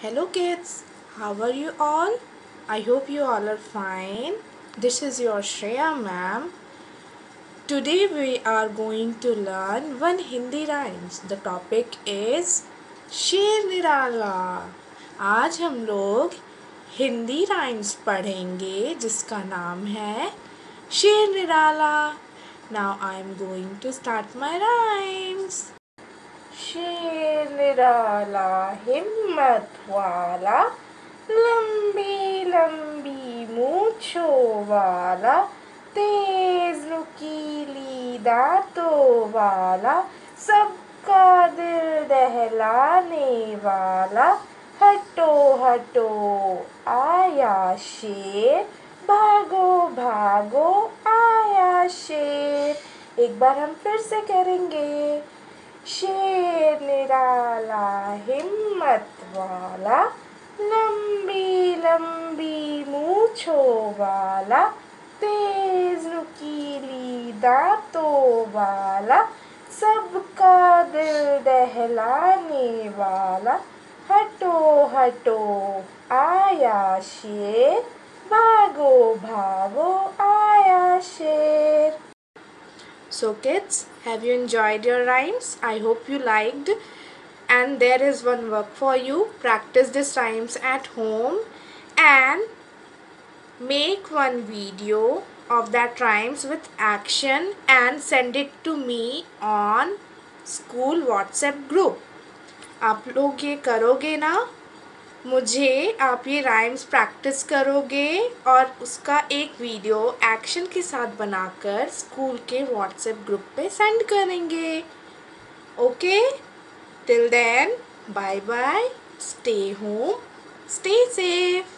Hello kids, how are you all? I hope you all are fine. This is your Shreya ma'am. Today we are going to learn one Hindi rhymes. The topic is शेर निराला आज हम लोग Hindi rhymes पढ़ेंगे जिसका नाम है शेर निराला now I am going to start my rhymes शेर निराला हिम्मत वाला लंबी लंबी मूछों वाला तेज नुकीली दांतों वाला सबका दिल दहलाने वाला हटो हटो आया शेर भागो भागो आया शेर एक बार हम फिर से करेंगे। शेर हिम्मत वाला लंबी लंबी मूछों वाला तेज नुकीली दांतों वाला सबका दिल दहलाने वाला हटो हटो आया शेर भागो भागो आया शेर So kids, have you enjoyed your rhymes? I hope you liked. And there is one work for you. Practice these rhymes at home and make one video of that rhymes with action and send it to me on school WhatsApp group. आप लोग ये करोगे ना मुझे आप ये rhymes practice करोगे और उसका एक वीडियो एक्शन के साथ बनाकर स्कूल के व्हाट्सएप ग्रुप पे सेंड करेंगे okay Till then, bye bye. Stay home. Stay safe.